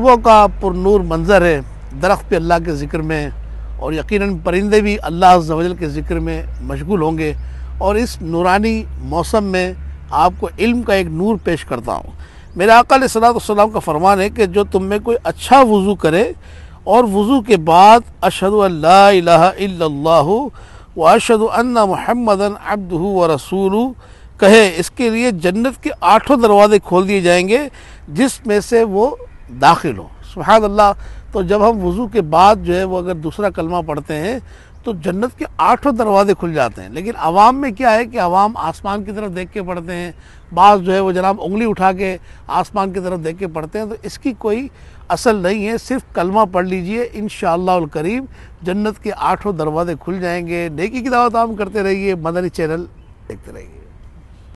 सुबह का पुरनूर मंज़र है, दरख्त पे अल्लाह के ज़िक्र में और यकीनन परिंदे भी अल्लाह जवजल के ज़िक्र में मशगूल होंगे। और इस नूरानी मौसम में आपको इल्म का एक नूर पेश करता हूँ। मेरे अकाल सलाम का फरमान है कि जो तुम में कोई अच्छा वज़ू करे और वज़ू के बाद अशद व अशद अन्ना महमदन अब्दू व रसूल कहे, इसके लिए जन्नत के आठों दरवाजे खोल दिए जाएँगे, जिसमें से वो दाखिल हो। सुहान अल्लाह तो जब हम वज़ू के बाद जो है वो अगर दूसरा कलमा पढ़ते हैं तो जन्नत के आठों दरवाजे खुल जाते हैं। लेकिन आवाम में क्या है कि आवाम आसमान की तरफ़ देख के पढ़ते हैं बाज़ जो है वो जनाब उंगली उठा के आसमान की तरफ़ देख के पढ़ते हैं तो इसकी कोई असल नहीं है, सिर्फ़ कलमा पढ़ लीजिए इन करीब जन्नत के आठों दरवाजे खुल जाएँगे, नेकी की दावत आम करते रहिए, मदनी चैनल देखते रहिए।